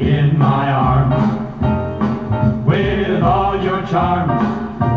in my arms with all your charms.